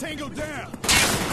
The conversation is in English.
Tango down!